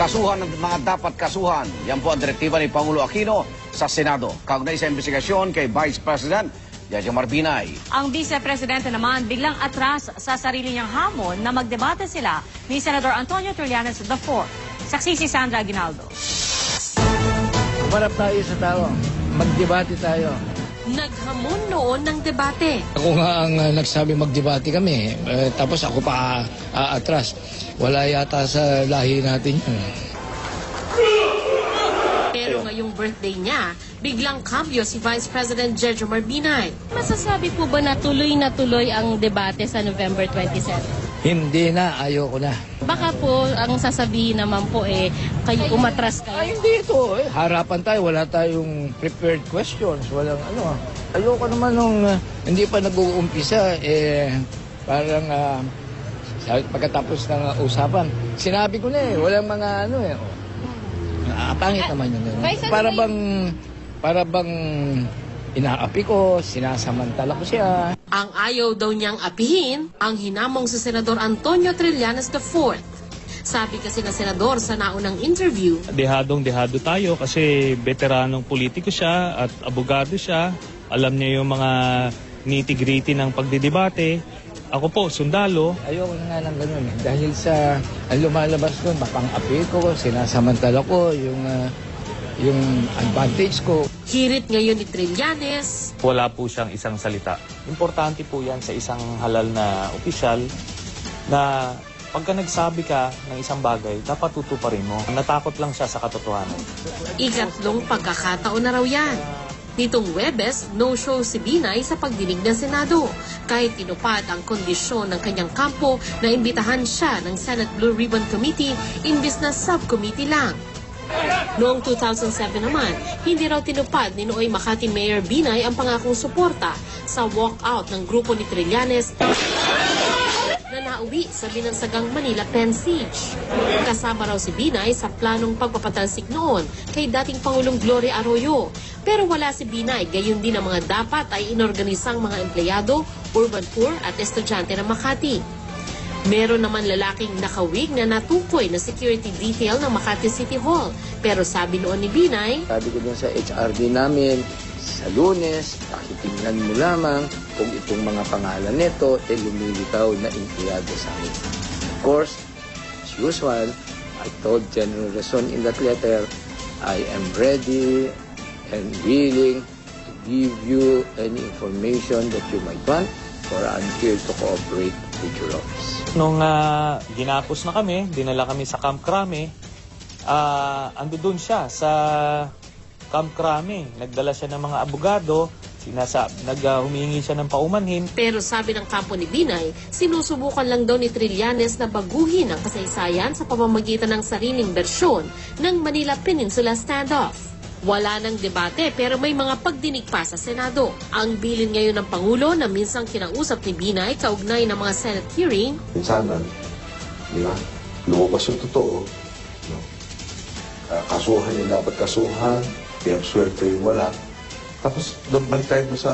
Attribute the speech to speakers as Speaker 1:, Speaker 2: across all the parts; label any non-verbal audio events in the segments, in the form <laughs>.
Speaker 1: Kasuhan ng mga dapat kasuhan. Yan po ang direktiba ni Pangulo Aquino sa Senado. Kaugnay sa investigasyon kay Vice President Yaja Marbinay.
Speaker 2: Ang Vice-Presidente naman biglang atras sa sarili niyang hamon na magdebate sila ni Senador Antonio Trillanes IV. Saksi si Sandra Aguinaldo.
Speaker 3: Umarap tayo sa tao. Magdebate tayo.
Speaker 4: Naghamon noon ng debate.
Speaker 3: Ako nga ang uh, nagsabi magdebate kami. Eh, tapos ako pa uh, atras. Wala yata sa lahi natin yun.
Speaker 4: Pero ngayong birthday niya, biglang cambio si Vice President Sergio Marbinay.
Speaker 5: Masasabi po ba na tuloy na tuloy ang debate sa November 27?
Speaker 3: Hindi na, ayoko na.
Speaker 5: Baka po ang sasabihin naman po eh, kayo umatras
Speaker 3: Ay,
Speaker 5: kayo.
Speaker 3: hindi ito. Eh. Harapan tayo, wala tayong prepared questions. Walang ano. Ayoko naman nung uh, hindi pa nag-uumpisa, eh, parang uh, sa- pagkatapos ng usapan, sinabi ko na eh, walang mga ano eh. Oh. Ah, pangit naman yun. ganun.
Speaker 5: Vice,
Speaker 3: Para
Speaker 5: ba
Speaker 3: bang, para bang inaapi ko, sinasamantala ko siya.
Speaker 4: Ang ayaw daw niyang apihin, ang hinamong si Senador Antonio Trillanes IV. Sabi kasi ng senador sa naunang interview,
Speaker 6: dehadong dehado tayo kasi veteranong politiko siya at abogado siya. Alam niya yung mga nitty-gritty ng pagdidebate. Ako po, sundalo.
Speaker 3: Ayoko na nga ng ganun eh. Dahil sa ang lumalabas doon, mapang-api ko, sinasamantala ko yung, ah, yung advantage ko.
Speaker 4: hirit ngayon ni Trillanes,
Speaker 6: Wala po siyang isang salita. Importante po yan sa isang halal na opisyal na pagka nagsabi ka ng isang bagay, dapat tutuparin mo. Natakot lang siya sa katotohanan.
Speaker 4: ikatlong pagkakataon na raw yan. Nitong Webes, no-show si Binay sa pagdinig ng Senado. Kahit tinupad ang kondisyon ng kanyang kampo na imbitahan siya ng Senate Blue Ribbon Committee imbis na subcommittee lang. Noong 2007 naman, hindi raw tinupad ni Nooy Makati Mayor Binay ang pangakong suporta sa walkout ng grupo ni Trillanes na nauwi sa binansagang Manila Pen Siege. Kasama raw si Binay sa planong pagpapatalsik noon kay dating Pangulong Gloria Arroyo. Pero wala si Binay, gayon din ang mga dapat ay inorganisang mga empleyado, urban poor at estudyante ng Makati. Meron naman lalaking nakawig na natukoy na security detail ng Makati City Hall. Pero sabi noon ni Binay,
Speaker 3: Sabi ko dun sa HRD namin, sa lunes, pakitingnan mo lamang kung itong mga pangalan nito ay lumilitaw na empleyado sa amin. Of course, as usual, I told General Rason in that letter, I am ready and willing to give you any information that you might want for I'm here to cooperate with your office.
Speaker 6: Nung ah, ginapos na kami, dinala kami sa Camp Crame, ah ando doon siya sa Camp Crame. Nagdala siya ng mga abogado, sinasa, nag, ah, humingi siya ng paumanhin.
Speaker 4: pero sabi ng kampo ni Binay, sinusubukan lang daw ni Trillanes na baguhin ang kasaysayan sa pamamagitan ng sariling bersyon ng Manila Peninsula Standoff. Wala ng debate pero may mga pagdinig pa sa Senado. Ang bilin ngayon ng Pangulo na minsang kinausap ni Binay kaugnay ng mga Senate hearing,
Speaker 7: minsanan, di ba? Lumabas yung totoo. No? Ah, kasuhan yung dapat kasuhan, yung swerte yung wala. Tapos, doon balik tayo doon sa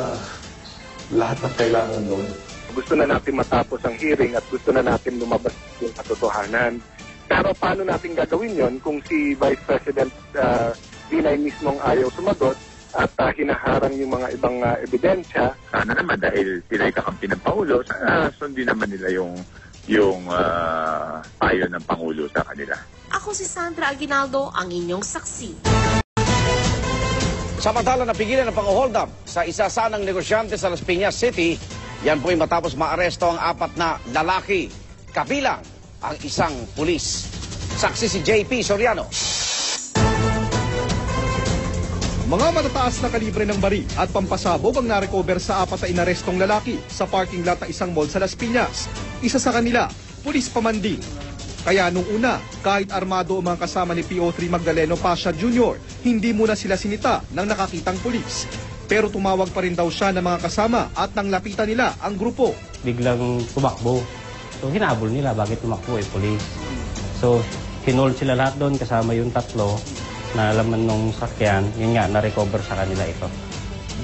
Speaker 7: lahat ng kailangan doon.
Speaker 8: gusto na natin matapos ang hearing at gusto na natin lumabas yung katotohanan. Pero paano natin gagawin yon kung si Vice President uh, Binay mismong ayaw sumagot at ah, hinaharang yung mga ibang ah, ebidensya?
Speaker 9: sana naman dahil sila kakampi ng Pangulo, sana sundin naman nila yung yung ah, payo ng Pangulo sa kanila.
Speaker 4: ako si Sandra Aguinaldo, ang inyong saksi.
Speaker 1: Samantala napigilan ng pang-hold up sa isa sanang negosyante sa Las Piñas City. Yan po ay matapos maaresto ang apat na lalaki. Kabilang ang isang pulis. Saksi si JP Soriano.
Speaker 10: Mga matataas na kalibre ng bari at pampasabog ang narecover sa apat na inarestong lalaki sa parking lot ng isang mall sa Las Piñas. Isa sa kanila, pulis pamanding. Kaya nung una, kahit armado ang mga kasama ni PO3 Magdaleno Pasha Jr., hindi muna sila sinita ng nakakitang pulis. Pero tumawag pa rin daw siya ng mga kasama at nang lapitan nila ang grupo.
Speaker 11: biglang tumakbo. So hinabol nila bakit tumakbo eh, police. So hinold sila lahat doon kasama yung tatlo na laman nung sakyan, yun nga, na-recover sa kanila ito.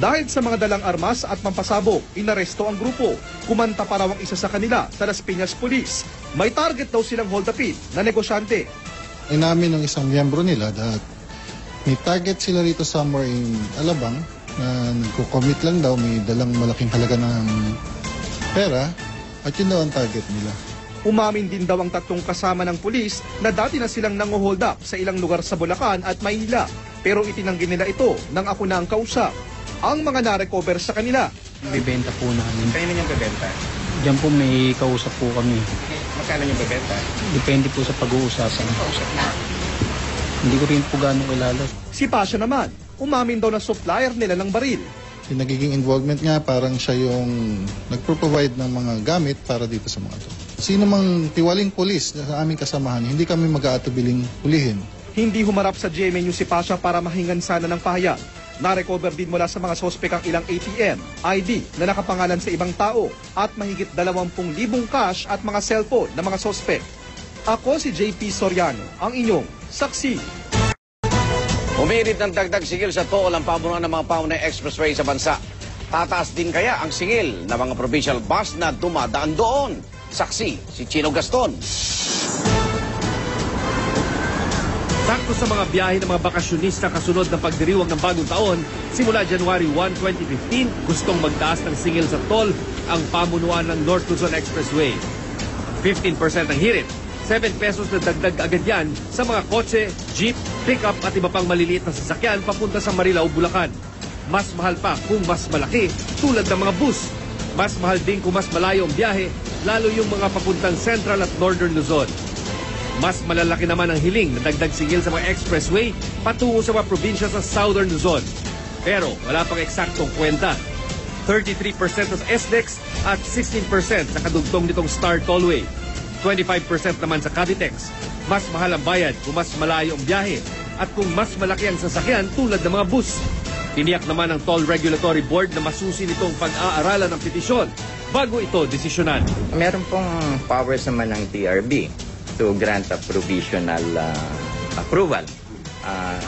Speaker 10: Dahil sa mga dalang armas at pampasabog, inaresto ang grupo. Kumanta pa raw ang isa sa kanila sa Las Piñas Police. May target daw silang hold upin na negosyante.
Speaker 12: inamin ng isang miyembro nila that may target sila rito somewhere in Alabang na nagko-commit lang daw, may dalang malaking halaga ng pera at yun daw ang target nila.
Speaker 10: Umamin din daw ang tatlong kasama ng pulis na dati na silang nango-hold up sa ilang lugar sa Bulacan at Maynila. Pero itinanggi nila ito nang ako na ang kausap. Ang mga narecover sa kanila.
Speaker 13: Bibenta po namin.
Speaker 1: Kaya na niyang bebenta?
Speaker 13: Diyan po may kausap po kami.
Speaker 1: Magkano niyang bebenta?
Speaker 13: Depende po sa pag-uusapan. Hindi ko rin po gano'ng kilala.
Speaker 10: Si Pasha naman, umamin daw na supplier nila ng baril.
Speaker 12: Yung nagiging involvement nga, parang siya yung nagpro-provide ng mga gamit para dito sa mga to. Sino mang tiwaling polis sa aming kasamahan, hindi kami mag-aatubiling hulihin.
Speaker 10: Hindi humarap sa GMA News si Pasha para mahingan sana ng pahayag. Na-recover din mula sa mga sospek ang ilang ATM, ID na nakapangalan sa ibang tao at mahigit 20,000 cash at mga cellphone ng mga sospek. Ako si JP Soriano, ang inyong saksi.
Speaker 1: Umirit ng dagdag singil sa tool ang pamunuan ng mga paunay expressway sa bansa. Tataas din kaya ang singil ng mga provincial bus na dumadaan doon. Saksi, si Chino Gaston.
Speaker 14: Sakto sa mga biyahe ng mga bakasyonista kasunod ng pagdiriwang ng bagong taon, simula January 1, 2015, gustong magtaas ng singil sa toll ang pamunuan ng North Luzon Expressway. 15% ang hirit. 7 pesos na dagdag agad yan sa mga kotse, jeep, pickup at iba pang maliliit na sasakyan papunta sa Marilao, Bulacan. Mas mahal pa kung mas malaki tulad ng mga bus. Mas mahal din kung mas malayo ang biyahe, lalo yung mga papuntang Central at Northern Luzon. Mas malalaki naman ang hiling na dagdag singil sa mga expressway patungo sa mga probinsya sa Southern Luzon. Pero wala pang eksaktong kwenta. 33% sa SDEX at 16% sa kadugtong nitong Star Tollway. 25% naman sa Cavitex. Mas mahal ang bayad kung mas malayo ang biyahe at kung mas malaki ang sasakyan tulad ng mga bus. Tiniyak naman ng Toll Regulatory Board na masusi nitong pag-aaralan ng petisyon bago ito desisyonan.
Speaker 15: Meron pong powers naman ng TRB to grant a provisional uh, approval. Uh,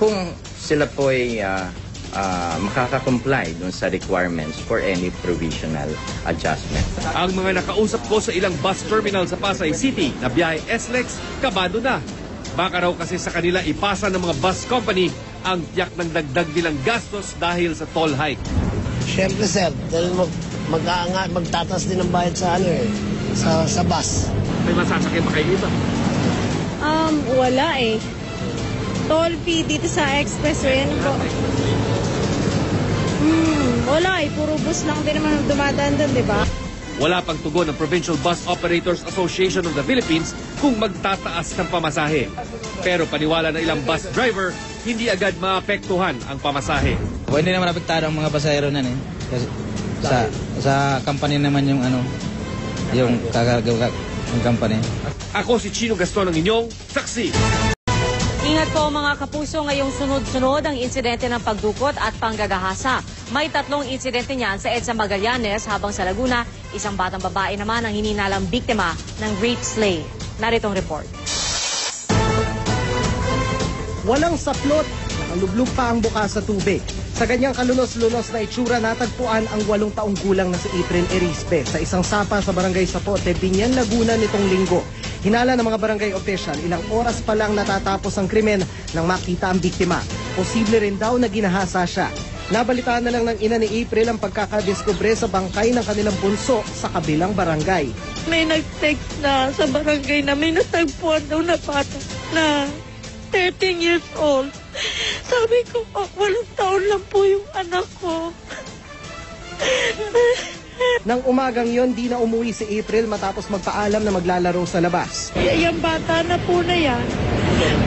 Speaker 15: kung sila po ay uh, uh, makaka-comply dun sa requirements for any provisional adjustment.
Speaker 14: Ang mga nakausap ko sa ilang bus terminal sa Pasay City na biyahe SLEX, kabado na. Baka raw kasi sa kanila ipasa ng mga bus company ang tiyak ng dagdag nilang gastos dahil sa toll hike.
Speaker 16: Siyempre sir, dahil mag, mag magtatas din ang bayad sa ano eh, sa, sa bus.
Speaker 14: May masasakyan ba kayo iba?
Speaker 17: Um, wala eh. Toll fee dito sa expressway. Ano po? Hmm, wala eh. Puro bus lang din naman dumadaan doon, di ba?
Speaker 14: Wala pang tugon ng Provincial Bus Operators Association of the Philippines kung magtataas ng pamasahe. Pero paniwala ng ilang bus driver, hindi agad maapektuhan ang pamasahe.
Speaker 18: Pwede naman apektado ang mga pasahero nan eh. Kasi sa sa company naman yung ano yung kakagawa ng company.
Speaker 14: Ako si Chino Gaston ang inyong saksi.
Speaker 2: Ingat po mga kapuso ngayong sunod-sunod ang insidente ng pagdukot at panggagahasa. May tatlong insidente niyan sa EDSA Magallanes habang sa Laguna, isang batang babae naman ang hininalang biktima ng rape slay. Narito ang report.
Speaker 19: Walang saplot, nakalublog pa ang buka sa tubig. Sa ganyang kalunos-lunos na itsura natagpuan ang walong taong gulang na si April Erispe sa isang sapa sa barangay Sapote, Binyan, Laguna nitong linggo. Hinala ng mga barangay official, ilang oras pa lang natatapos ang krimen nang makita ang biktima. Posible rin daw na ginahasa siya. Nabalitaan na lang ng ina ni April ang pagkakadiskubre sa bangkay ng kanilang bunso sa kabilang barangay.
Speaker 17: May nag-text na sa barangay na may natagpuan daw na bata na 13 years old. Sabi ko, oh, walang taon lang po yung anak ko.
Speaker 19: Nang umagang yon, di na umuwi si April matapos magpaalam na maglalaro sa labas.
Speaker 17: Yung bata na po na yan,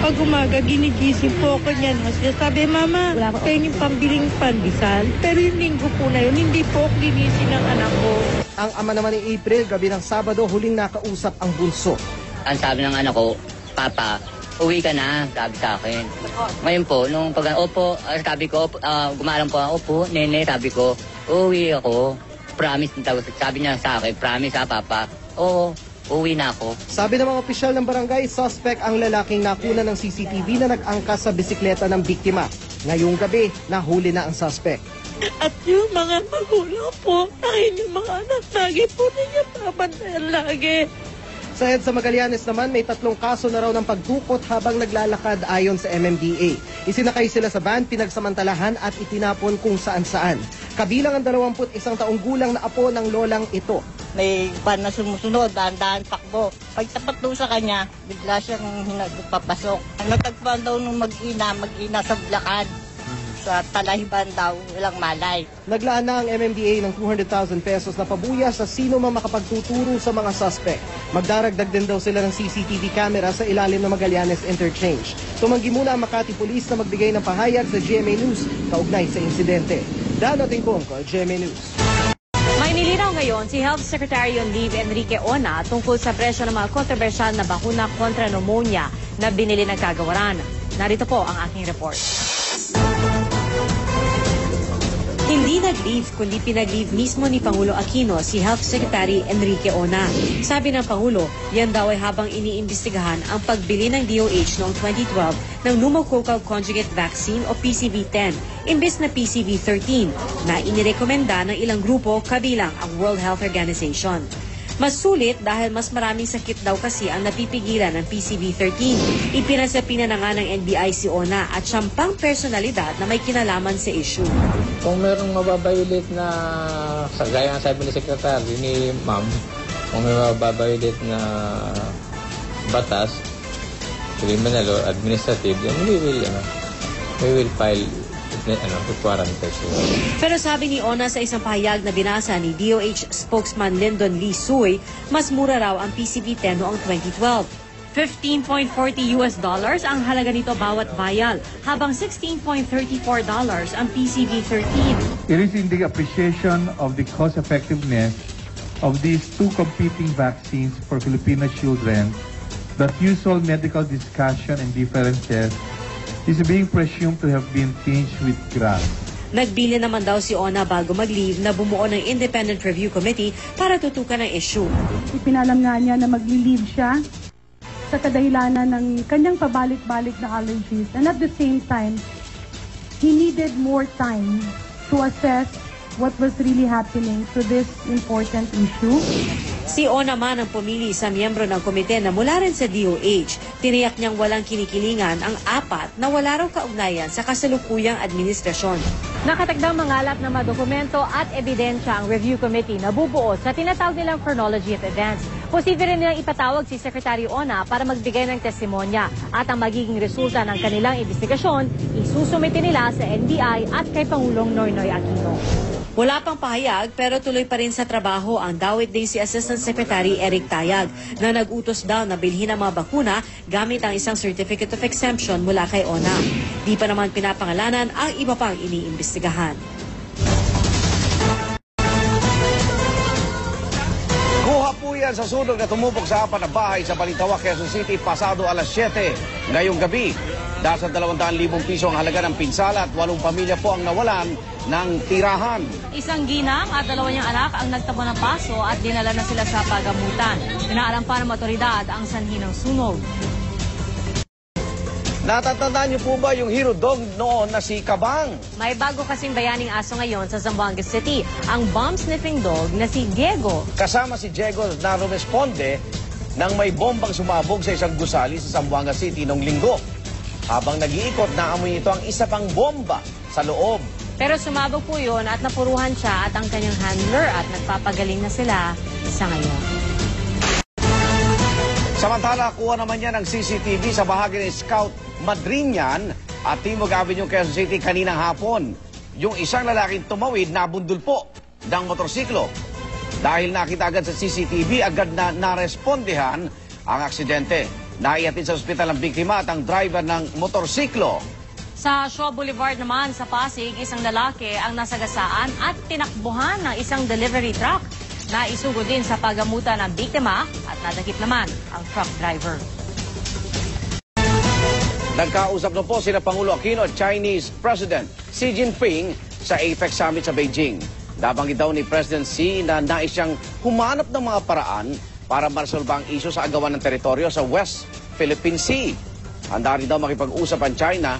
Speaker 17: pag umaga, ginigising po ako niyan. Sabi, Mama, kayong pambiling pandesal. Pero yung linggo po na yun, hindi po ako ginising ng anak ko.
Speaker 19: Ang ama naman ni April, gabi ng Sabado, huling nakausap ang bunso.
Speaker 20: Ang sabi ng anak ko, Papa, uwi ka na, sabi sa akin. Ngayon po, nung pag, opo, ah, sabi ko, uh, gumalang po, opo, nene, sabi ko, uwi ako. Promise, sabi niya sa akin, promise ha, Papa. Oo, uwi na ako.
Speaker 19: Sabi ng mga opisyal ng barangay, suspect ang lalaking nakuna ng CCTV na nag-angkas sa bisikleta ng biktima. Ngayong gabi, nahuli na ang suspect.
Speaker 17: At yung mga magulang po, dahil yung mga anak lagi po ninyo babantayan lagi.
Speaker 19: Sa EDSA Magallanes naman, may tatlong kaso na raw ng pagdukot habang naglalakad ayon sa MMDA. Isinakay sila sa van, pinagsamantalahan at itinapon kung saan-saan. Kabilang ang 21 taong gulang na apo ng lolang ito.
Speaker 21: May van na sumusunod, dahan-dahan takbo. Pag tapat doon sa kanya, bigla siyang hinagpapasok. Natagpuan daw nung mag-ina, mag-ina sa Blakad. Sa Talahiban daw, walang malay.
Speaker 19: Naglaan na ang MMDA ng 200,000 pesos na pabuya sa sino man makapagtuturo sa mga suspect. Magdaragdag din daw sila ng CCTV camera sa ilalim ng Magallanes Interchange. Tumanggi muna ang Makati Police na magbigay ng pahayag sa GMA News kaugnay sa insidente. Dano Tingkong, GMA News.
Speaker 22: May nilinaw ngayon si Health Secretary on Leave Enrique Ona tungkol sa presyo ng mga kontrobersyal na bakuna kontra pneumonia na binili ng kagawaran. Narito po ang aking report. Hindi nag-leave kundi pinag-leave mismo ni Pangulo Aquino si Health Secretary Enrique Ona. Sabi ng Pangulo, yan daw ay habang iniimbestigahan ang pagbili ng DOH noong 2012 ng pneumococcal conjugate vaccine o PCV-10 imbes na PCV-13 na inirekomenda ng ilang grupo kabilang ang World Health Organization. Mas sulit dahil mas maraming sakit daw kasi ang napipigilan ng PCV-13. Ipinasapina na nga ng NBI si Ona at siyang pang personalidad na may kinalaman sa issue.
Speaker 23: Kung merong mababayulit na, gaya ng sabi ni Secretary, ni Ma'am, kung may mababayulit na batas, criminal or administrative, then we will, ano, we will file ano, issue.
Speaker 22: Pero sabi ni Ona sa isang pahayag na binasa ni DOH spokesman Lyndon Lee Suy, mas mura raw ang PCV-10 noong 2012. 15.40 US dollars ang halaga nito bawat vial, habang 16.34 dollars ang PCV-13.
Speaker 24: It is in the appreciation of the cost effectiveness of these two competing vaccines for Filipino children that usual medical discussion and differences is being presumed to have been tinged with grass.
Speaker 22: Nagbili naman daw si Ona bago mag-leave na bumuo ng Independent Review Committee para tutukan ang issue.
Speaker 25: Ipinalam nga niya na magli-leave siya sa kadahilanan ng kanyang pabalik-balik na allergies. And at the same time, he needed more time to assess what was really happening to this important issue.
Speaker 22: Si O naman ang pumili sa miyembro ng komite na mula rin sa DOH. Tiniyak niyang walang kinikilingan ang apat na wala raw kaugnayan sa kasalukuyang administrasyon. Nakatagdang mangalap ng mga dokumento at ebidensya ang review committee na bubuo sa tinatawag nilang chronology of events. Posible rin nilang ipatawag si Secretary Ona para magbigay ng testimonya at ang magiging resulta ng kanilang investigasyon isusumite nila sa NBI at kay Pangulong Noynoy Aquino. Wala pang pahayag pero tuloy pa rin sa trabaho ang dawit din si Assistant Secretary Eric Tayag na nag-utos daw na bilhin ang mga bakuna gamit ang isang Certificate of Exemption mula kay ONA. Di pa naman pinapangalanan ang iba pang iniimbestigahan.
Speaker 1: Kuha po yan sa sunog na tumubok sa apat na bahay sa Balintawak, Quezon City pasado alas 7 ngayong gabi. Dahil sa 200,000 piso ang halaga ng pinsala at walong pamilya po ang nawalan ng tirahan.
Speaker 22: Isang ginang at dalawa niyang anak ang nagtamo ng paso at dinala na sila sa pagamutan. Inaalam pa ng otoridad ang sanhi ng sunog.
Speaker 1: Natatandaan niyo po ba yung hero dog noon na si Kabang?
Speaker 22: May bago kasing bayaning aso ngayon sa Zamboanga City, ang bomb-sniffing dog na si Diego.
Speaker 1: Kasama si Diego na rumesponde nang may bombang sumabog sa isang gusali sa Zamboanga City noong linggo. Habang nag-iikot, naamoy ito ang isa pang bomba sa loob.
Speaker 22: Pero sumabog po yun at napuruhan siya at ang kanyang handler at nagpapagaling na sila sa ngayon.
Speaker 1: Samantala, kuha naman niya ng CCTV sa bahagi ng Scout Madrinian at Timog Avenue, Quezon City kaninang hapon. Yung isang lalaking tumawid nabundol po ng motorsiklo. Dahil nakita agad sa CCTV, agad na narespondehan ang aksidente. Naihatid sa ospital ang biktima at ang driver ng motorsiklo.
Speaker 22: Sa Shaw Boulevard naman sa Pasig, isang lalaki ang nasagasaan at tinakbuhan ng isang delivery truck. Naisugo din sa pagamutan ng biktima at nadakip naman ang truck driver.
Speaker 1: Nagkausap na po sina Pangulo Aquino at Chinese President Xi Jinping sa APEC Summit sa Beijing. Nabanggit daw ni President Xi na nais siyang humanap ng mga paraan para maresolba ang isyo sa agawan ng teritoryo sa West Philippine Sea. Handa rin daw makipag-usap ang China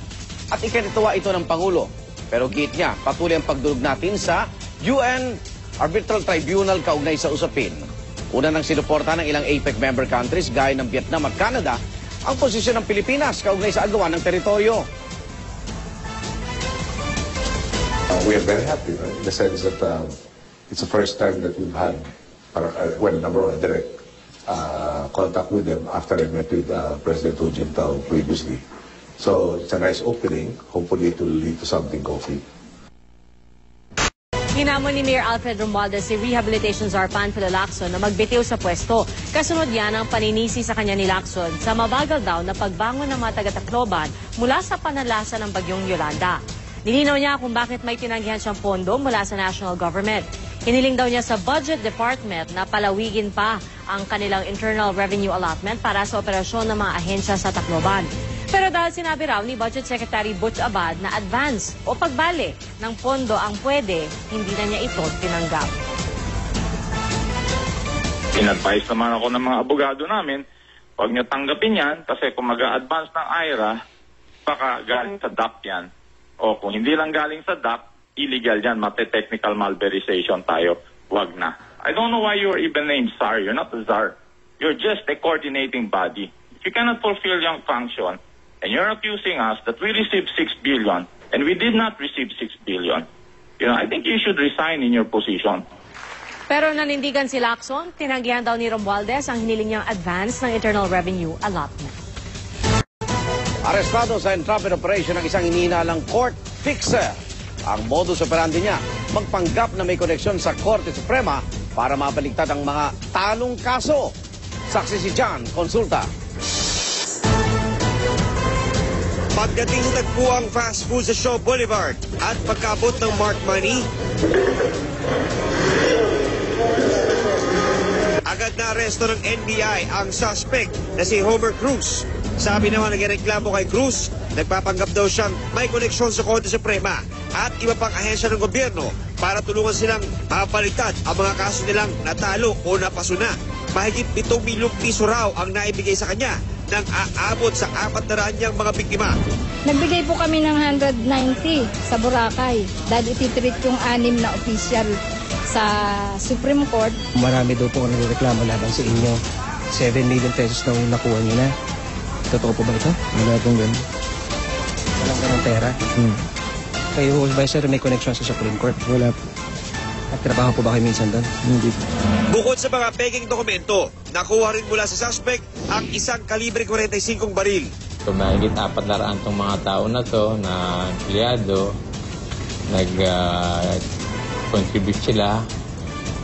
Speaker 1: at ikinituwa ito ng Pangulo. Pero giit niya, patuloy ang pagdulog natin sa UN Arbitral Tribunal kaugnay sa usapin. Una nang sinuporta ng ilang APEC member countries gaya ng Vietnam at Canada ang posisyon ng Pilipinas kaugnay sa agawan ng teritoryo.
Speaker 7: Uh, we are very happy right? in the sense that um, it's the first time that we've had, uh, well, number one, direct uh, contact with them after I met with uh, President Hu Jintao previously. So it's a nice opening. Hopefully it will lead to something concrete.
Speaker 2: Hinamon ni Mayor Alfred Romualdez si Rehabilitation Czar Panfilo Lacson na magbitiw sa pwesto. Kasunod yan ang paninisi sa kanya ni Lacson sa mabagal daw na pagbangon ng mga taga-Tacloban mula sa panalasa ng bagyong Yolanda. Nilinaw niya kung bakit may tinanggihan siyang pondo mula sa national government. Hiniling daw niya sa Budget Department na palawigin pa ang kanilang internal revenue allotment para sa operasyon ng mga ahensya sa Tacloban. Pero dahil sinabi raw ni Budget Secretary Butch Abad na advance o pagbali ng pondo ang pwede, hindi na niya ito tinanggap.
Speaker 9: In-advise naman ako ng mga abogado namin, huwag niyo tanggapin yan kasi kung mag-advance ng IRA, baka galing sa DAP yan. O kung hindi lang galing sa DAP, illegal yan, mate-technical malversation tayo. Huwag na. I don't know why you're even named SAR. You're not a SAR. You're just a coordinating body. If you cannot fulfill your function, and you're accusing us that we received 6 billion, and we did not receive 6 billion, you know, I think you should resign in your position.
Speaker 2: Pero nanindigan si Lacson, tinanggihan daw ni Romualdez ang hiniling niyang advance ng Internal Revenue Allotment.
Speaker 1: Arestado sa entrapment operation ng isang ininalang court fixer. Ang modus operandi niya, magpanggap na may koneksyon sa Korte Suprema para mabaligtad ang mga talong kaso. Saksi si John Consulta.
Speaker 26: Pagdating nagpuang fast food sa Shaw Boulevard at pagkabot ng Mark Money, agad na aresto ng NBI ang suspect na si Homer Cruz. Sabi naman ng reklamo kay Cruz, nagpapanggap daw siyang may koneksyon sa Korte Suprema at iba pang ahensya ng gobyerno para tulungan silang mapaligtad ang mga kaso nilang natalo o napasuna. Mahigit 7 milyong piso raw ang naibigay sa kanya nang aabot sa apat na niyang mga biktima.
Speaker 27: Nagbigay po kami ng 190 sa Boracay dahil ititreat yung anim na official sa Supreme Court.
Speaker 19: Marami daw po ang nagreklamo laban sa inyo. 7 million pesos yung nakuha niyo na. Totoo po ba ito? Wala pong ganun. Walang ganun pera? Hmm. Kayo, Vice Sir, may connection sa Supreme Court? Wala po. At trabaho po ba kayo minsan doon? Hindi po.
Speaker 26: Bukod sa mga peking dokumento, nakuha rin mula sa suspect ang isang kalibre 45 baril.
Speaker 23: So, mahigit apat na raan tong mga tao na to na empleyado, nag-contribute sila.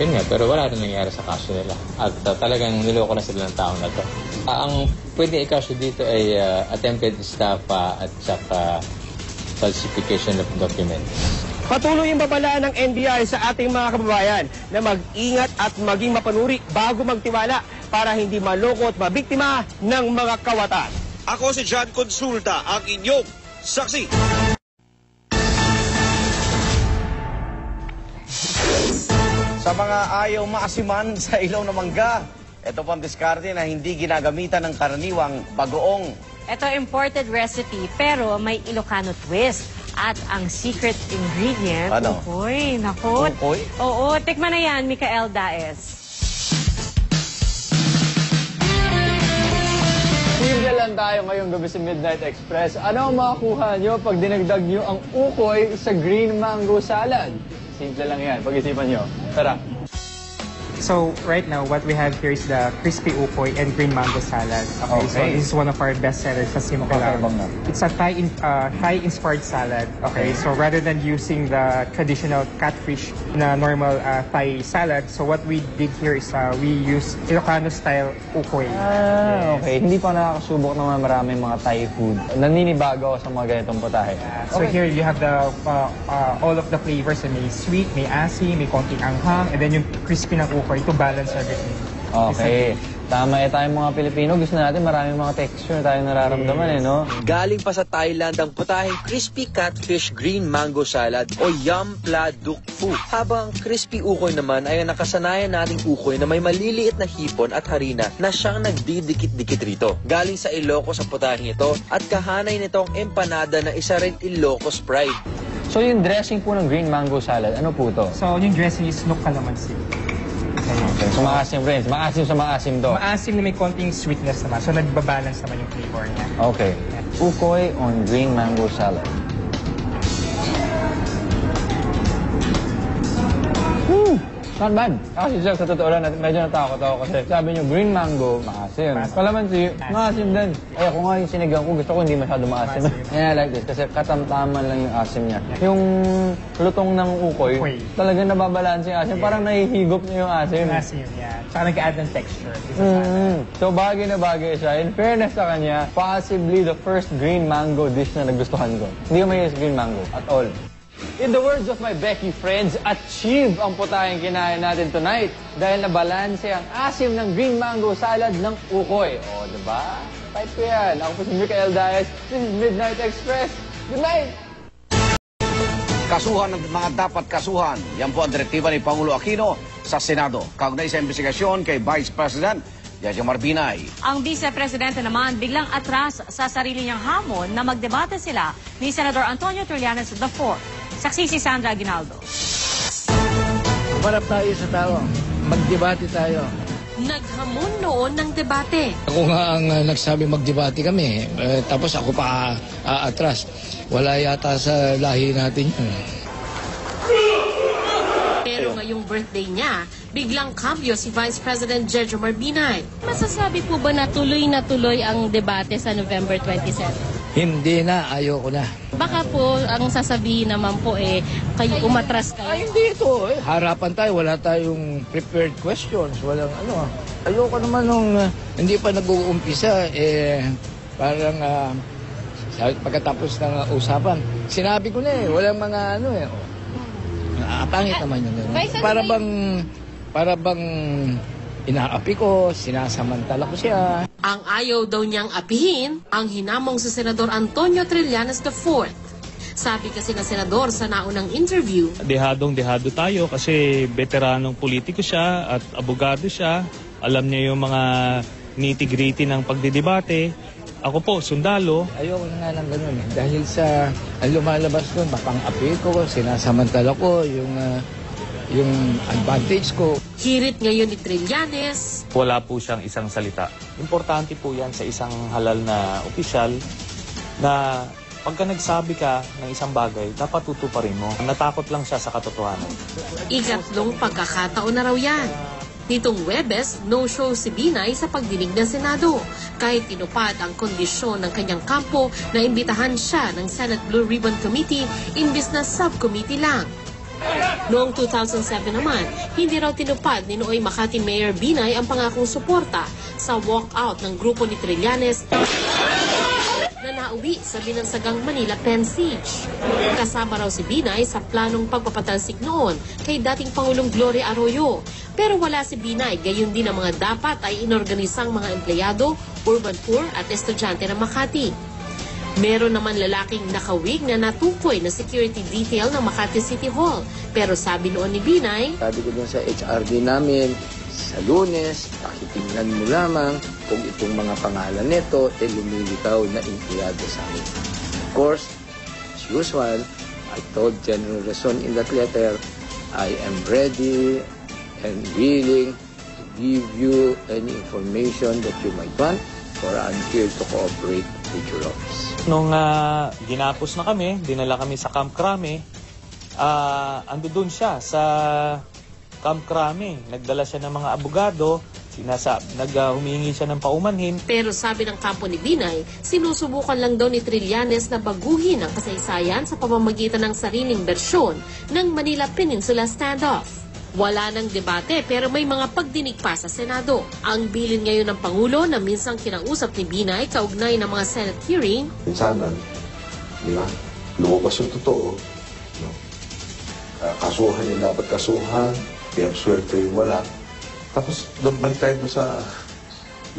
Speaker 23: Yun nga, pero wala rin nangyari sa kaso nila. At uh, talagang niloko na sila ng tao na to. Ah, ang pwede ikaso dito ay uh, attempted estafa at saka falsification of documents.
Speaker 19: Patuloy yung babalaan ng NBI sa ating mga kababayan na mag-ingat at maging mapanuri bago magtiwala para hindi maloko at mabiktima ng mga kawatan.
Speaker 26: Ako si John Consulta, ang inyong saksi.
Speaker 1: Sa mga ayaw maasiman sa ilaw ng mangga, ito po ang diskarte na hindi ginagamitan ng karaniwang bagoong.
Speaker 2: Ito imported recipe pero may Ilocano twist. At ang secret ingredient,
Speaker 1: Ano?
Speaker 2: ukoy, nako.
Speaker 1: Ukoy?
Speaker 2: Oo, tikman na yan, Mikael Daes.
Speaker 28: Simple lang tayo ngayong gabi sa Midnight Express. Ano ang makukuha nyo pag dinagdag nyo ang ukoy sa green mango salad? Simple lang yan. Pag-isipan nyo. Tara.
Speaker 29: So right now, what we have here is the crispy ukoy and green mango salad. Okay, so
Speaker 28: Okay.
Speaker 29: this is one of our best sellers sa Simple lang.
Speaker 28: Makakaibang na.
Speaker 29: It's a Thai in, uh, Thai inspired salad. Okay, so rather than using the traditional catfish na normal uh, Thai salad, so what we did here is uh, we use Ilocano style ukoy.
Speaker 28: Ah, okay. Hindi pa nakakasubok naman maraming mga Thai food. Naninibago ako sa mga ganitong putahe.
Speaker 29: So here you have the uh, uh, all of the flavors. May sweet, may asin, may konting anghang, and then yung crispy ng ukoy to balance everything.
Speaker 28: Okay. Tama eh tayong mga Pilipino. Gusto natin maraming mga texture tayo nararamdaman eh, no?
Speaker 30: Galing pa sa Thailand ang putaheng crispy catfish green mango salad o yam pla duk fu. Habang ang crispy ukoy naman ay ang nakasanayan nating ukoy na may maliliit na hipon at harina na siyang nagdidikit-dikit rito. Galing sa Ilocos ang putaheng ito at kahanay nito ang empanada na isa rin Ilocos pride.
Speaker 28: So yung dressing po ng green mango salad, ano po to?
Speaker 29: So yung dressing is nook calamansi.
Speaker 28: Okay, so maasim rin. Maasim sa maasim to.
Speaker 29: Maasim na may konting sweetness naman. So nagbabalance naman yung flavor niya.
Speaker 28: Okay. Ukoy on green mango salad. Woo! Not bad. Actually, Jack, sa totoo lang, medyo natakot ako kasi sabi niyo green mango, maasim. Kalamansi, maasim din. Ay, ako nga yung sinigang ko, gusto ko hindi masyado maasim. <laughs> Yeah, I like this kasi katamtaman lang yung asim niya. Yung lutong ng ukoy, talagang nababalansin yung asim. Parang nahihigop niya yung asim.
Speaker 29: Yung asim, yeah. Tsaka nag-add ng texture. Isa sa
Speaker 28: Mm. So bagay na bagay siya. In fairness sa kanya, possibly the first green mango dish na nagustuhan ko. Hindi ko may green mango at all. In the words of my Becky friends, achieve ang putahing kinain natin tonight dahil nabalanse ang asim ng green mango salad ng ukoy. O, di ba? Type ko yan. Ako po si Mikael Diaz. This is Midnight Express. Good night!
Speaker 1: Kasuhan ng mga dapat kasuhan. Yan po ang direktiba ni Pangulo Aquino sa Senado. Kaugnay sa investigasyon kay Vice President Yaja Marbinay.
Speaker 2: Ang vice-presidente naman biglang atras sa sarili niyang hamon na magdebate sila ni Senador Antonio Trillanes IV. Saksi si Sandra Aguinaldo.
Speaker 3: Umarap tayo sa tao. Magdebate tayo.
Speaker 4: Naghamon noon ng debate.
Speaker 3: Ako nga ang uh, nagsabi magdebate kami. Eh, tapos ako pa uh, atras. Wala yata sa lahi natin yun.
Speaker 4: Pero ngayong birthday niya, biglang cambio si Vice President Sergio Marbinay.
Speaker 5: Masasabi po ba na tuloy na tuloy ang debate sa November 27?
Speaker 3: Hindi na, ayoko na.
Speaker 5: Baka po ang sasabihin naman po eh, kayo umatras kayo.
Speaker 3: Ay, hindi ito. Eh. Harapan tayo, wala tayong prepared questions. Walang ano. Ayoko naman nung uh, hindi pa nag-uumpisa, eh, parang uh, sa- pagkatapos ng uh, usapan, sinabi ko na eh, walang mga ano eh. Oh. Ah, pangit naman yun.
Speaker 5: ano
Speaker 3: Para
Speaker 5: ba
Speaker 3: bang, para bang inaapi ko, sinasamantala ko siya.
Speaker 4: Ang ayaw daw niyang apihin, ang hinamong si Senador Antonio Trillanes IV. Sabi kasi ng senador sa naunang interview,
Speaker 31: Dehadong dehado tayo kasi veteranong politiko siya at abogado siya. Alam niya yung mga nitty-gritty ng pagdidebate. Ako po, sundalo.
Speaker 3: Ayoko na nga ng ganun eh. Dahil sa ang lumalabas doon, mapang-api ko, sinasamantala ko yung, ah, yung advantage ko.
Speaker 4: hirit ngayon ni Trillanes,
Speaker 31: Wala po siyang isang salita. Importante po yan sa isang halal na opisyal na pagka nagsabi ka ng isang bagay, dapat tutuparin mo. Natakot lang siya sa katotohanan.
Speaker 4: ikatlong pagkakataon na raw yan. Nitong Webes, no-show si Binay sa pagdinig ng Senado. Kahit tinupad ang kondisyon ng kanyang kampo na imbitahan siya ng Senate Blue Ribbon Committee imbis na subcommittee lang. Noong 2007 naman, hindi raw tinupad ni Nooy Makati Mayor Binay ang pangakong suporta sa walkout ng grupo ni Trillanes na nauwi sa binansagang Manila Pen Siege. Kasama raw si Binay sa planong pagpapatalsik noon kay dating Pangulong Gloria Arroyo. Pero wala si Binay, gayon din ang mga dapat ay inorganisang mga empleyado, urban poor at estudyante ng Makati. Meron naman lalaking nakawig na natukoy na security detail ng Makati City Hall. Pero sabi noon ni Binay,
Speaker 3: Sabi ko dun sa HRD namin, sa lunes, pakitingnan mo lamang kung itong mga pangalan nito ay lumilitaw na empleyado sa amin. Of course, as usual, I told General Rason in that letter, I am ready and willing to give you any information that you might want for I'm here to cooperate office.
Speaker 31: Nung ah, ginapos na kami, dinala kami sa Camp Crame, ah ando doon siya sa Camp Crame. Nagdala siya ng mga abogado, sinasa, nag, humingi siya ng paumanhin.
Speaker 4: pero sabi ng kampo ni Binay, sinusubukan lang daw ni Trillanes na baguhin ang kasaysayan sa pamamagitan ng sariling bersyon ng Manila Peninsula Standoff. Wala ng debate pero may mga pagdinig pa sa Senado. Ang bilin ngayon ng Pangulo na minsang kinausap ni Binay kaugnay ng mga Senate hearing,
Speaker 7: Sana, di ba? Lumabas yung totoo. No? Ah, kasuhan yung dapat kasuhan, yung swerte yung wala. Tapos, balik tayo sa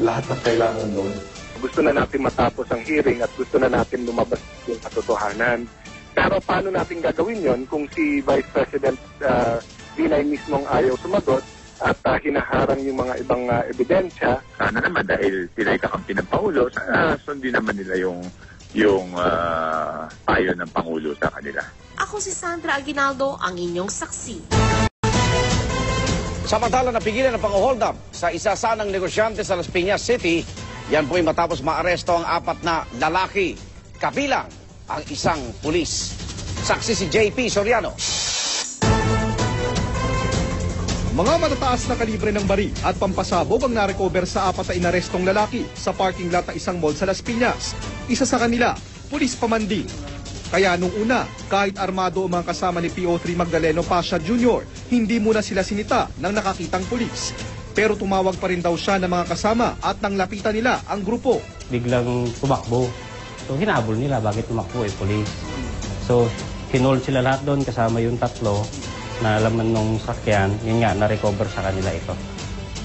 Speaker 7: lahat ng kailangan doon.
Speaker 32: gusto na natin matapos ang hearing at gusto na natin lumabas yung katotohanan. Pero paano natin gagawin yon kung si Vice President uh, Binay mismong ayaw sumagot at ah, hinaharang yung mga ibang ah, ebidensya?
Speaker 9: Sana naman dahil sila kakampi ng Pangulo, sana sundin naman nila yung yung ah, payo ng Pangulo sa kanila.
Speaker 4: ako si Sandra Aguinaldo, ang inyong saksi.
Speaker 1: Samantala napigilan ang pang-hold up sa isa sanang negosyante sa Las Piñas City. Yan po'y matapos maaresto ang apat na lalaki, kabilang ang isang pulis. Saksi si JP Soriano.
Speaker 10: Mga matataas na kalibre ng bari at pampasabog ang narecover sa apat na inarestong lalaki sa parking lot ng isang mall sa Las Piñas. Isa sa kanila, pulis pamanding. Kaya nung una, kahit armado ang mga kasama ni PO3 Magdaleno Pasha Jr., hindi muna sila sinita ng nakakitang pulis. Pero tumawag pa rin daw siya ng mga kasama at nang lapitan nila ang grupo.
Speaker 11: biglang tumakbo. So hinabol nila bakit tumakbo eh, police. So hinol sila lahat doon kasama yung tatlo na laman nung sakyan, yun nga, na-recover sa kanila ito.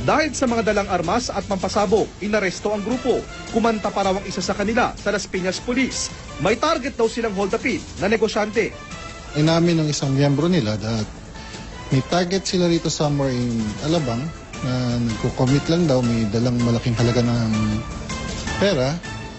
Speaker 10: Dahil sa mga dalang armas at pampasabog, inaresto ang grupo. Kumanta pa raw ang isa sa kanila sa Las Piñas Police. May target daw silang hold upin na negosyante.
Speaker 33: inamin ng isang miyembro nila that may target sila rito somewhere in Alabang na nagko-commit lang daw, may dalang malaking halaga ng pera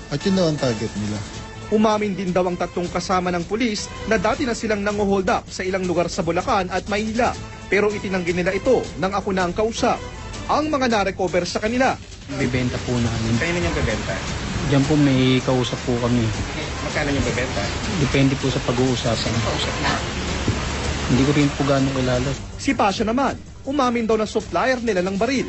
Speaker 33: at yun daw ang target nila.
Speaker 10: Umamin din daw ang tatlong kasama ng pulis na dati na silang nango-hold up sa ilang lugar sa Bulacan at Maynila. Pero itinanggi nila ito nang ako na ang kausap. Ang mga na-recover sa kanila.
Speaker 34: Bibenta po namin.
Speaker 10: Kaya na niyang bebenta?
Speaker 34: Diyan po may kausap po kami.
Speaker 10: Magkano niyang bebenta?
Speaker 34: Depende po sa pag-uusapan. Hindi ko rin po gano'ng kilala.
Speaker 10: Si Pasha naman, umamin daw na supplier nila ng baril.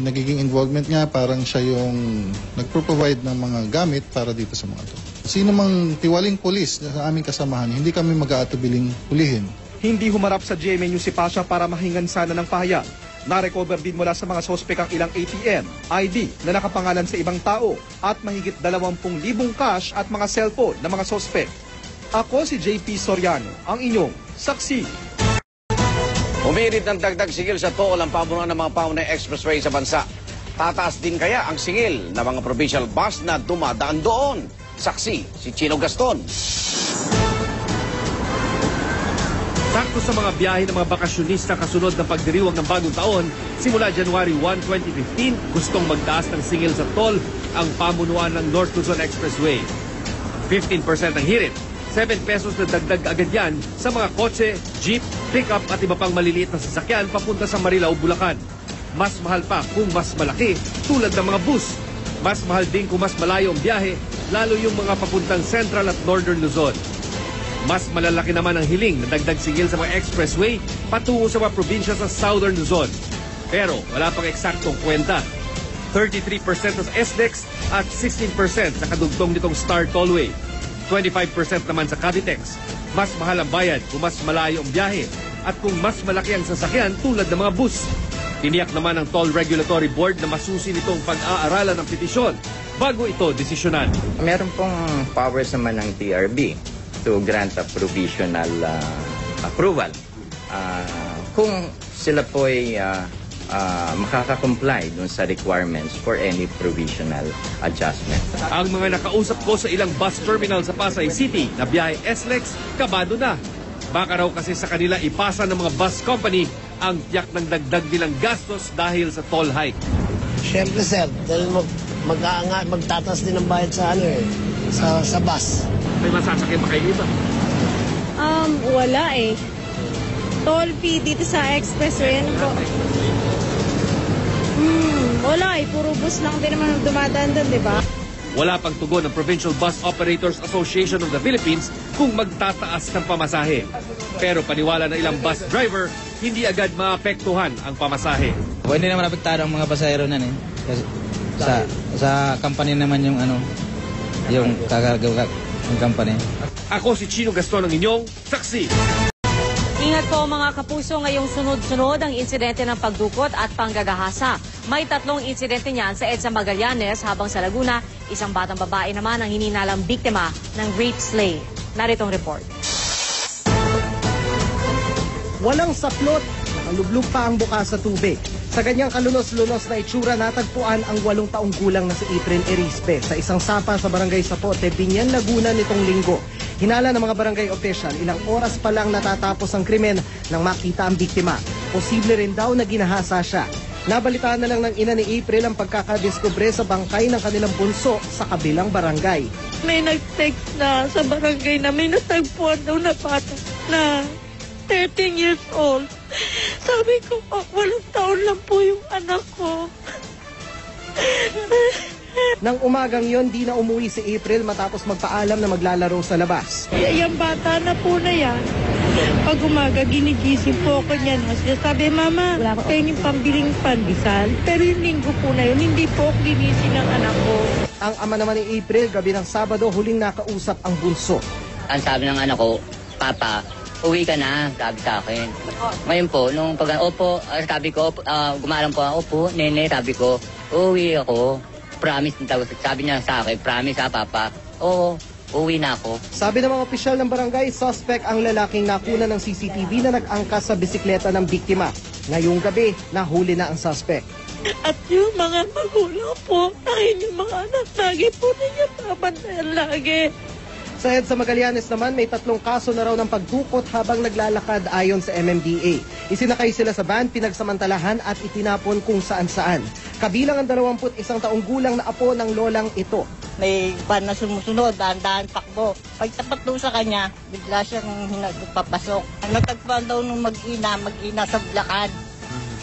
Speaker 33: Yung nagiging involvement niya, parang siya yung nagpro-provide ng mga gamit para dito sa mga to. Sino mang tiwaling polis sa aming kasamahan, hindi kami mag-aatubiling hulihin.
Speaker 10: Hindi humarap sa GMA si Pasha para mahingan sana ng pahayag. Na-recover din mula sa mga sospek ang ilang ATM, ID na nakapangalan sa ibang tao at mahigit 20,000 cash at mga cellphone ng mga sospek. Ako si JP Soriano, ang inyong saksi.
Speaker 1: Umiinit ng dagdag singil sa tool ang pamunuan ng mga paunay expressway sa bansa. Tataas din kaya ang singil ng mga provincial bus na dumadaan doon. Saksi si Chino Gaston.
Speaker 14: Sakto sa mga biyahe ng mga bakasyonista kasunod ng pagdiriwang ng bagong taon, simula January 1, 2015, gustong magtaas ng singil sa toll ang pamunuan ng North Luzon Expressway. 15% ang hirit, 7 pesos na dagdag agad yan sa mga kotse, jeep, pickup at iba pang maliliit na sasakyan papunta sa Marilao, Bulacan. Mas mahal pa kung mas malaki tulad ng mga bus. Mas mahal din kung mas malayo ang biyahe, lalo yung mga papuntang Central at Northern Luzon. Mas malalaki naman ang hiling na dagdag sigil sa mga expressway patungo sa mga probinsya sa Southern Luzon. Pero wala pang eksaktong kwenta. 33% sa SDEX at 16% sa kadugtong nitong Star Tollway. 25% naman sa Cavitex. Mas mahal ang bayad kung mas malayo ang biyahe at kung mas malaki ang sasakyan tulad ng mga bus. Tiniyak naman ng Toll Regulatory Board na masusi nitong pag-aaralan ng petisyon bago ito desisyonan.
Speaker 15: Meron pong powers naman ng TRB to grant a provisional uh, approval. Uh, kung sila po ay uh, uh, makakakomply dun sa requirements for any provisional adjustment.
Speaker 14: Ang mga nakausap ko sa ilang bus terminal sa Pasay City na biyahe SLEX, kabado na. Baka raw kasi sa kanila ipasa ng mga bus company ang tiyak ng dagdag nilang gastos dahil sa toll hike.
Speaker 16: Siyempre sir, dahil mag, mag magtatas din ang bayad sa ano eh, sa, sa bus.
Speaker 14: May masasakyan ba kayo iba?
Speaker 35: Um, wala eh. Toll fee dito sa expressway. Ano po? Hmm, wala eh. Puro bus lang din naman dumadaan doon, di ba?
Speaker 14: Wala pang tugon ng Provincial Bus Operators Association of the Philippines kung magtataas ng pamasahe. Pero paniwala ng ilang bus driver, hindi agad maapektuhan ang pamasahe.
Speaker 22: Pwede naman apektado ang mga pasahero nan eh. Kasi sa sa company naman yung ano yung kakagawa ng company.
Speaker 14: Ako si Chino Gaston ang inyong saksi.
Speaker 2: Ingat po mga kapuso ngayong sunod-sunod ang insidente ng pagdukot at panggagahasa. May tatlong insidente niyan sa EDSA Magallanes habang sa Laguna, isang batang babae naman ang hininalang biktima ng rape slay. Narito ang report.
Speaker 19: Walang saplot, nakalublog pa ang buka sa tubig. Sa ganyang kalunos-lunos na itsura natagpuan ang walong taong gulang na si April Erispe sa isang sapa sa barangay Sapote, Binyan, Laguna nitong linggo. Hinala ng mga barangay official, ilang oras pa lang natatapos ang krimen nang makita ang biktima. Posible rin daw na ginahasa siya. Nabalitaan na lang ng ina ni April ang pagkakadiskubre sa bangkay ng kanilang bunso sa kabilang barangay.
Speaker 17: May nag-text na sa barangay na may natagpuan daw na bata na 13 years old. Sabi ko, oh, walang taon lang po yung anak ko. <laughs>
Speaker 19: Nang umagang yon, di na umuwi si April matapos magpaalam na maglalaro sa labas.
Speaker 17: Y- yung bata na po na yan, pag umaga, ginigising po ako niyan. Sabi, Mama, kayong pambiling pandesal. Pero yung linggo po na yun, hindi po ako ginising ng anak ko.
Speaker 19: Ang ama naman ni April, gabi ng Sabado, huling nakausap ang bunso.
Speaker 20: Ang sabi ng anak ko, Papa, uwi ka na, sabi sa akin. Ngayon po, nung pag, opo, ah, sabi ko, uh, gumalang po ako, opo, nene, sabi ko, uwi ako. Promise, sabi niya sa akin, promise ha, Papa. Oo, uwi na ako.
Speaker 19: Sabi ng mga opisyal ng barangay, suspect ang lalaking nakuna ng CCTV na nag-angkas sa bisikleta ng biktima. Ngayong gabi, nahuli na ang suspect.
Speaker 17: At yung mga magulang po, dahil yung mga anak lagi po ninyo babantayan lagi.
Speaker 19: Sa EDSA Magallanes naman, may tatlong kaso na raw ng pagdukot habang naglalakad ayon sa MMDA. Isinakay sila sa van, pinagsamantalahan at itinapon kung saan-saan. Kabilang ang 21 taong gulang na apo ng lolang ito.
Speaker 21: May van na sumusunod, dahan-dahan takbo. Pag tapat doon sa kanya, bigla siyang hinagpapasok. Natagpuan daw nung mag-ina, mag-ina sa Blacan.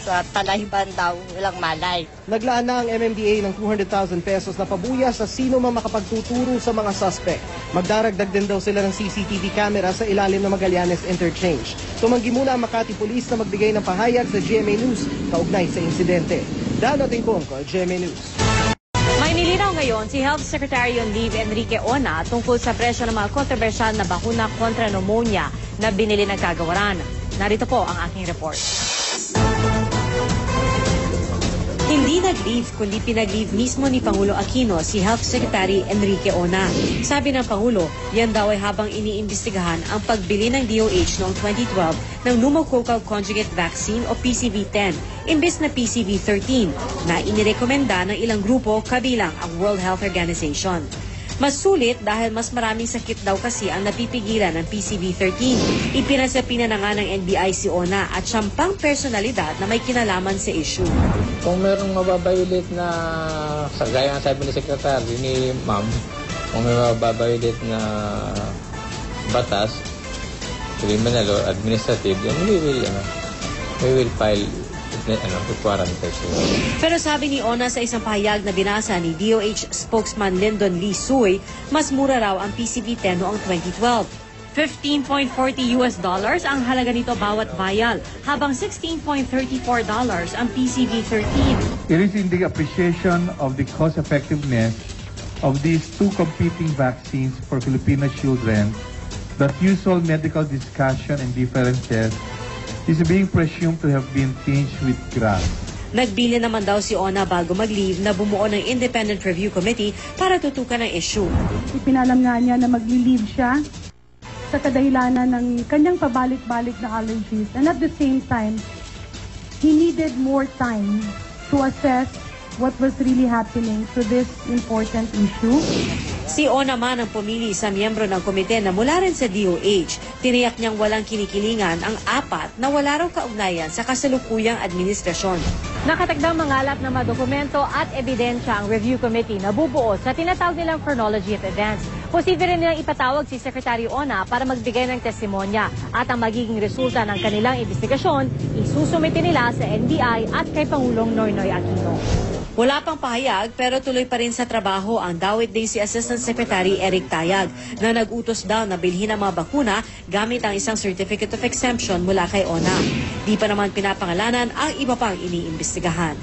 Speaker 21: Sa Talahiban daw, walang malay.
Speaker 19: Naglaan na ang MMDA ng 200,000 pesos na pabuya sa sino man makapagtuturo sa mga suspect. Magdaragdag din daw sila ng CCTV camera sa ilalim ng Magallanes Interchange. Tumanggi muna ang Makati Police na magbigay ng pahayag sa GMA News kaugnay sa insidente. Dano Tingkongko, GMA News.
Speaker 22: May nilinaw ngayon si Health Secretary on Leave Enrique Ona tungkol sa presyo ng mga kontrobersyal na bakuna kontra pneumonia na binili ng kagawaran. Narito po ang aking report. Hindi nag-leave kundi pinag-leave mismo ni Pangulo Aquino si Health Secretary Enrique Ona. Sabi ng Pangulo, yan daw ay habang iniimbestigahan ang pagbili ng DOH noong 2012 ng pneumococcal conjugate vaccine o PCV-10 imbes na PCV-13 na inirekomenda ng ilang grupo kabilang ang World Health Organization. Mas sulit dahil mas maraming sakit daw kasi ang napipigilan ng PCV-13. Ipinasapina na nga ng NBI si Ona at siyang pang personalidad na may kinalaman sa issue.
Speaker 23: Kung merong mababayulit na, sa gaya ng sabi ni Secretary ni Ma'am, kung may mababayulit na batas, criminal or administrative, then we will, ano, we will file ano, requirement
Speaker 22: Pero sabi ni Ona sa isang pahayag na binasa ni DOH spokesman Lyndon Lee Suy, mas mura raw ang PCV-10 noong 2012. 15.40 US dollars ang halaga nito bawat vial, habang 16.34 dollars ang PCV-13.
Speaker 24: It is in the appreciation of the cost effectiveness of these two competing vaccines for Filipino children that usual medical discussion and differences is being presumed to have been tinged with graft.
Speaker 22: Nagbili naman daw si Ona bago mag-leave na bumuo ng Independent Review Committee para tutukan ang issue.
Speaker 25: Ipinalam nga niya na magli-leave siya sa kadahilanan ng kanyang pabalik-balik na allergies. And at the same time, he needed more time to assess what was really happening to this important issue.
Speaker 22: Si O naman ang pumili sa miyembro ng komite na mula rin sa DOH. Tiniyak niyang walang kinikilingan ang apat na wala raw kaugnayan sa kasalukuyang administrasyon. Nakatagdang mangalap ng mga dokumento at ebidensya ang review committee na bubuo sa tinatawag nilang chronology of events. Posible rin nilang ipatawag si Secretary Ona para magbigay ng testimonya at ang magiging resulta ng kanilang investigasyon isusumite nila sa NBI at kay Pangulong Noynoy Aquino. Wala pang pahayag pero tuloy pa rin sa trabaho ang dawit din si Assistant Secretary Eric Tayag na nag-utos daw na bilhin ang mga bakuna gamit ang isang Certificate of Exemption mula kay ONA. Di pa naman pinapangalanan ang iba pang iniimbestigahan.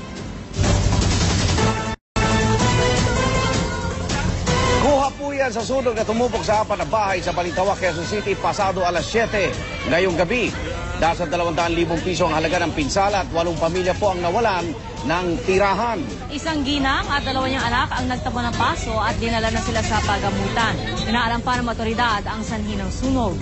Speaker 1: Kuha po yan sa sunog na tumupok sa apat na bahay sa Balintawak, Quezon City pasado alas 7 ngayong gabi. Nasa 200,000 piso ang halaga ng pinsala at walong pamilya po ang nawalan ng tirahan.
Speaker 22: Isang ginang at dalawa niyang anak ang nagtabo ng paso at dinala na sila sa pagamutan. Inaalam pa ng otoridad ang sanhi ng sunog.